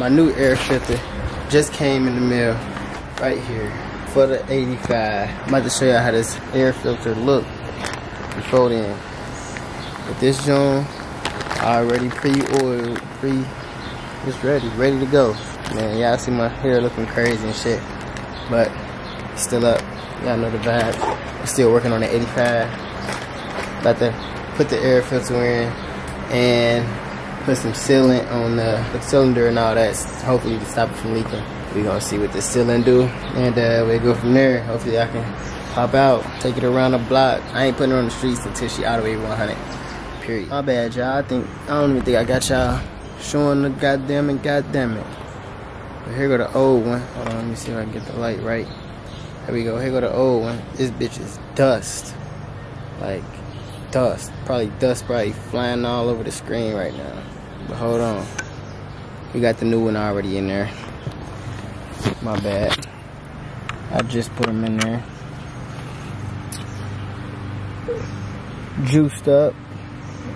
My new air filter just came in the mail right here for the 85. I'm about to show y'all how this air filter look before then. But this joint already pre-oiled, pre, it's ready, ready to go. Man, y'all see my hair looking crazy and shit, but still up. Y'all know the vibe. I'm still working on the 85. About to put the air filter in and put some sealant on the, the cylinder and all that, hopefully to stop it from leaking. We're gonna see what the sealant do, and uh, we go from there. Hopefully I can pop out, take it around the block. I ain't putting her on the streets until she the way 100. Period. My bad, y'all. I think I don't even think I got y'all showing the goddamn and goddamn it. But here go the old one. Hold on, let me see if I can get the light right. There we go. Here go the old one. This bitch is dust. Like dust. Probably dust probably flying all over the screen right now. But hold on. We got the new one already in there. My bad. I just put them in there. Juiced up.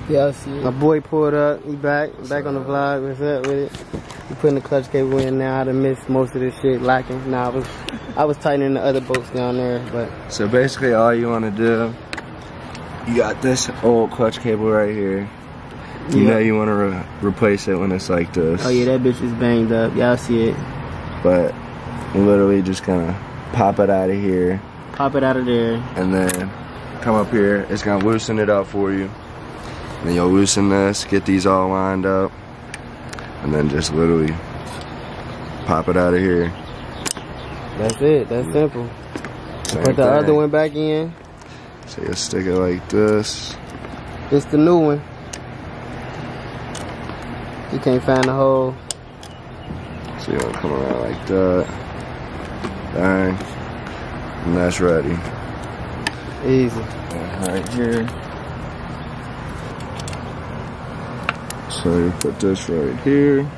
Yeah, I see it. My boy pulled up. He back. Back on the vlog. What's up with it? He putting the clutch cable in now. I done missed most of this shit locking. Nah, I was I was tightening the other bolts down there, but So basically all you wanna do, you got this old clutch cable right here. You Yeah. know you wanna re replace it when it's like this. oh yeah, that bitch is banged up. Y'all see it. But literally just kinda pop it out of here Pop it out of there. and then come up here. It's gonna loosen it up for you. And then you'll loosen this, get these all lined up, and then just literally pop it out of here. That's it. That's simple. Same Put the thing. other one back in. So you stick it like this. It's the new one. You can't find the hole. So you'll come around like that. Bang. And that's ready. Easy. Right here. So you put this right here.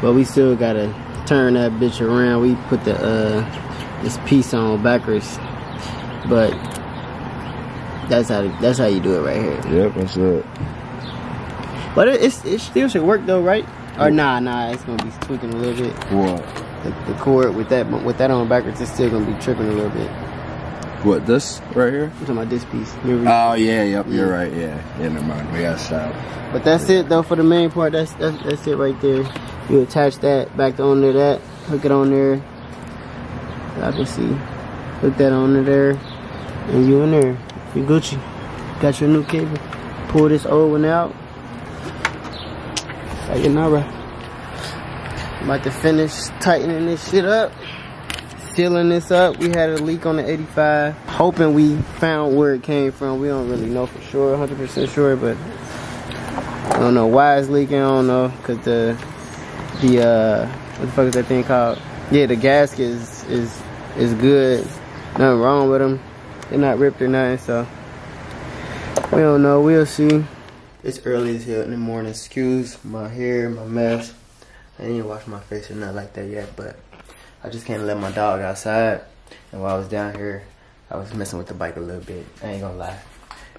But we still gotta turn that bitch around. We put the uh this piece on backwards. But that's how that's how you do it right here. Yep, that's it. But it, it's it still should work though, right? Or nah, nah, it's gonna be tweaking a little bit. What? The, the cord with that with that on backwards, it's still gonna be tripping a little bit. What, this right here? I'm talking about this piece. Oh, yeah, yep, Yeah. you're right, yeah. Yeah, never mind. We gotta stop. But that's it though for the main part. That's that's that's it right there. You attach that back onto that, hook it on there. I can see. Hook that onto there, and you in there. You Gucci. Got your new cable. Pull this old one out. Sayonara. I'm about to finish tightening this shit up. Sealing this up. We had a leak on the 85. Hoping we found where it came from. We don't really know for sure, 100% sure, but I don't know why it's leaking. I don't know because the the uh what the fuck is that thing called? Yeah, the gasket is is is good. Nothing wrong with them. They're not ripped or nothing. So we don't know. We'll see. It's early as hell in the morning. Excuse my hair, my mess. I didn't wash my face or nothing like that yet, but I just can't let my dog outside. And while I was down here, I was messing with the bike a little bit. I ain't gonna lie.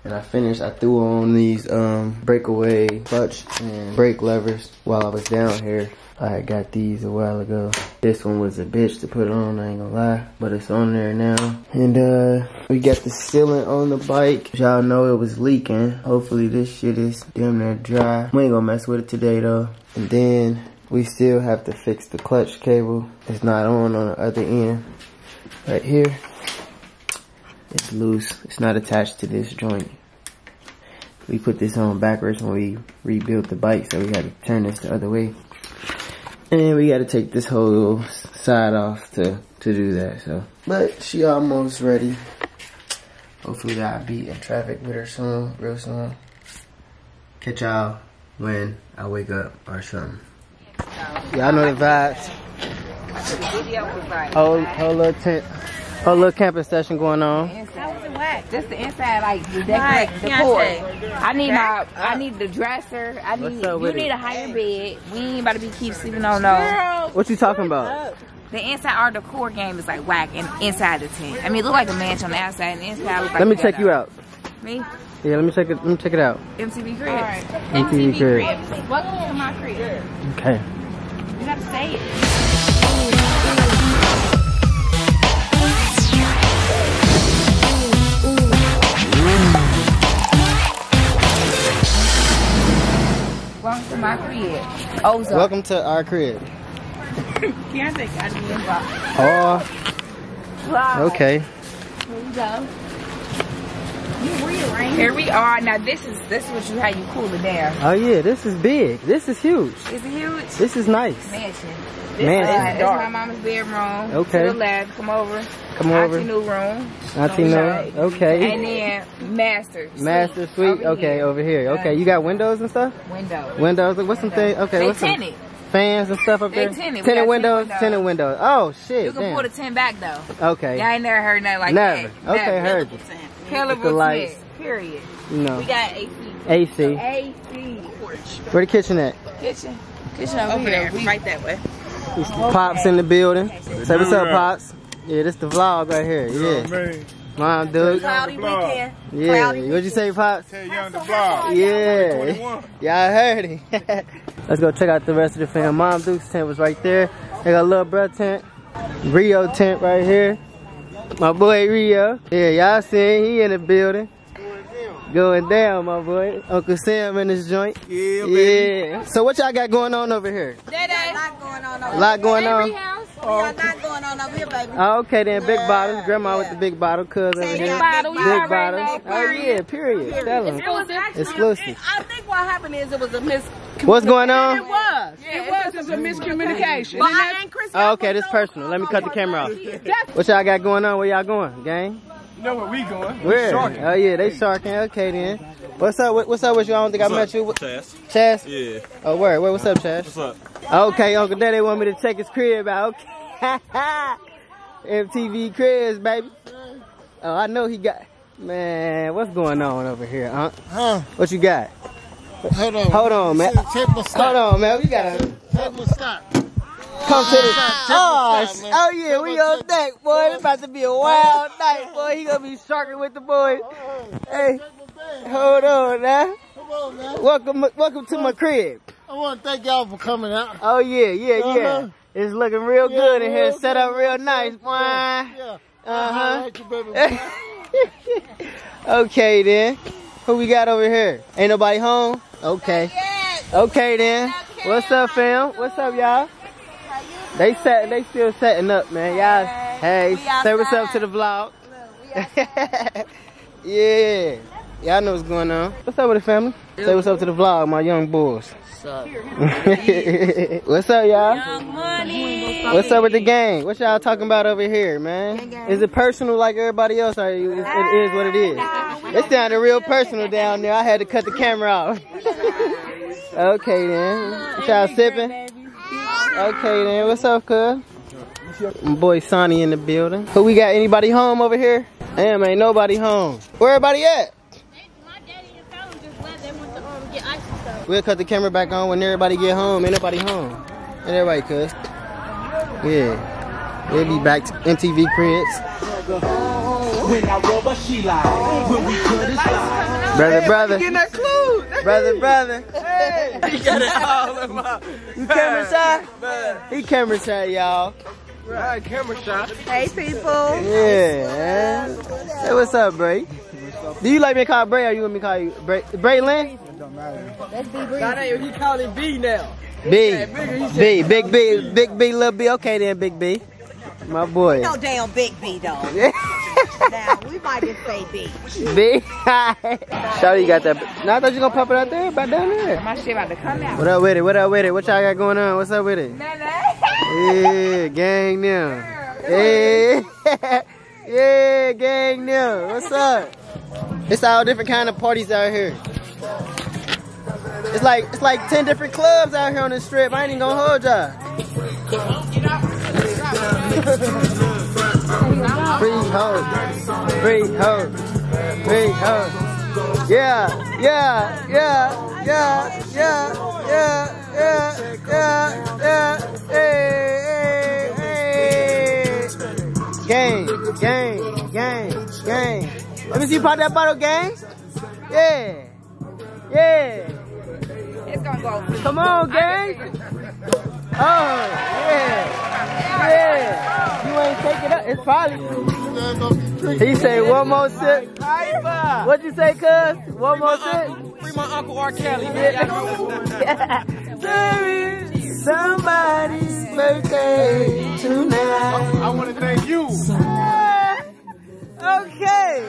And I finished, I threw on these um, breakaway clutch and brake levers while I was down here. I got these a while ago. This one was a bitch to put on, I ain't gonna lie. But it's on there now. And uh, we got the sealant on the bike. Y'all know it was leaking. Hopefully this shit is damn near dry. We ain't gonna mess with it today though. And then we still have to fix the clutch cable. It's not on on the other end. Right here. It's loose. It's not attached to this joint. We put this on backwards when we rebuilt the bike, so we had to turn this the other way. And we got to take this whole side off to, to do that, so. But she almost ready. Hopefully I'll be in traffic with her soon, real soon. Catch y'all when I wake up or something. Y'all know the vibes. Whole, whole little tent, whole little camping session going on. whack. Just the inside, like the Right, decorate, decor. I need my, I need the dresser. I need, up you with need it? a higher bed. We ain't about to be keep sleeping on no. What you talking about? The inside art decor game is like whack and inside the tent. I mean, it look like a mansion on the outside and the inside look like Let me a check you out. Me? Yeah, let me check it. Let me check it out. MTV crib. MTV crib. Welcome to my crib. Okay. You gotta say it. Welcome to my crib. Ozark. Welcome to our crib. Beyonce got me involved. Oh, okay. Here we go. Here we are. Now this is this is what you how you cool it down. Oh yeah, this is big. This is huge. Is it huge? This is nice. Mansion. Man, Uh, it's it's my mama's bedroom. Okay. To the left. Come over. Come Auntie over. new room. Auntie no. Okay. And then master. suite Master suite. over Okay, here. over here. Okay, you got windows and stuff. Windows. Windows. What's some things? Okay, They what's some tinted. Fans and stuff up They there? tinted. We got windows. tinted Tinted windows. Oh shit. You can damn. pull the tent back though. Okay. Yeah, I ain't never heard nothing like Never. that. Okay, heard you. Killer With the lights. Period. You know. We got AC. AC. AC. Where the kitchen at? Kitchen. Kitchen over, Over here. there, We, right that way. Pops in the building. Say what's up, Pops. Yeah, this the vlog right here. Yeah. Mom, dude. Cloudy weekend. Yeah. Cloudy What'd you say, Pops? Tey Young the vlog. Yeah. 21. Yeah, I heard it. Let's go check out the rest of the fam. Mom Duke's tent was right there. They got a little bro tent. Rio tent right here. My boy Rio. Yeah, y'all seen he in the building. Going down, my boy. Uncle Sam in his joint. Yeah, baby. Yeah. So what y'all got going on over here? We got a lot going on over A lot going on. We got a lot going on over here, baby. Oh, okay then, big bottles. Grandma with the big bottle, cuz over Big bottle, you Big already bottles. know, Oh yeah, period. Tell 'em. It was actually, Exclusive. I think what happened is it was a mis. What's going on? It was. it was just a miscommunication. But I ain't Chris. Oh, okay, this personal. Let me cut the camera off. What y'all got going on? Where y'all going, gang? You know where we going? Where? Sharking. Oh yeah, they sharking. Okay then. What's up? What's up with you? I don't think I met you. Chaz. Chaz? Yeah. Oh, where? Where? What's up, Chaz? What's up? Okay, Uncle Daddy want me to check his crib out. Okay. MTV cribs, baby. Oh, I know he got. Man, what's going on over here, huh? Huh? What you got? Hold on. Hold on, man. Hold on, man. We gotta Table stop. Come to the. Oh, stop, sh- man. oh yeah, we on deck, boy. It's about to be a wild night, boy. He gonna be sharking with the boys. Hey, hold on now. Come on, man. Welcome, welcome to my crib. I want to thank y'all for coming out. Oh yeah, yeah, yeah. Uh-huh. It's looking real Yeah, good in here. real Set up real nice, boy. Yeah. Uh huh. Thank you, baby. okay then. Who we got over here? Ain't nobody home? Okay. Okay then. What's up, fam? What's up, y'all? They set. They still setting up, man. Y'all. Hey, say what's up to the vlog. yeah. Y'all know what's going on. What's up with the family? Say what's up to the vlog, my young boys. What's up? what's up, y'all? What's up with the gang? What y'all talking about over here, man? Is it personal like everybody else? Or you- it is what it is? It sounded real personal down there. I had to cut the camera off. okay then. What y'all sipping? Okay then. What's up, cuz? My boy Sonny in the building. Who we got? Anybody home over here? Damn, ain't nobody home. Where everybody at? My daddy and just left. They went to um, get ice and stuff. We'll cut the camera back on when everybody get home. Ain't nobody home. Ain't everybody cuz. Yeah. We'll be back to MTV cribs. Brother, brother. Getting that clue. Brother, brother. He got it all in my. You camera shy? He camera shy, y'all. Right, camera shot. Hey, people. Yeah. Hey, what's up, Bray? Do you like me to call Bray or you want me to call you Bray? Braylon? He called it B now. B. B. Big B. Big B, little B. Okay then, Big B. My boy. No damn big B though. now we might just say B. B. Shawty you got that. No, I thought you gonna pop it out there, about down there. My shit about to come out. What up with it? What up with it? What y'all got going on? What's up with it? Yeah, gang now. Yeah, yeah, gang now. What's up? It's all different kind of parties out here. It's like it's like ten different clubs out here on the strip. I ain't even gonna hold y'all. Free hoes, free hoes. Oh. Yeah, yeah, yeah, yeah, yeah, yeah, yeah, yeah, yeah. Hey, hey, hey. Gang, gang, gang, gang. Let me see you pop that bottle, gang. Yeah, yeah. It's gonna go. Come on, gang. Oh, yeah, yeah. You ain't take it up. It's probably. He say one more sip. What'd you say, cuz? One more sip? Free my Uncle R. Kelly, man. Somebody's birthday tonight. I want to thank you. Okay.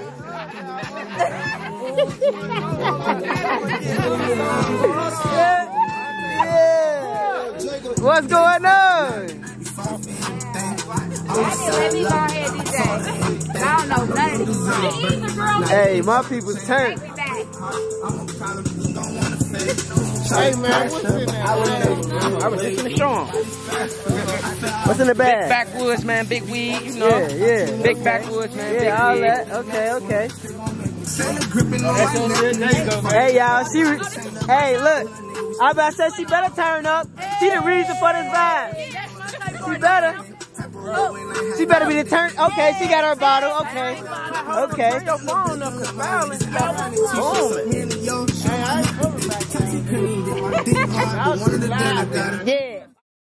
yeah. yeah. What's going on? Hey, my people's turn. Hey man, what's in there? I was just gonna show him. What's in the bag? Big backwoods, man. Big weed, you know. Yeah, yeah. Big backwoods, man. Yeah, big all weed. that. Okay, okay. Hey y'all, she. Hey, look. I about said she better turn up. She the reason for this vibe. She better. She better be the turn. Okay, she got her bottle. Okay. Okay. Your phone up, cause violence. Boom. Yeah.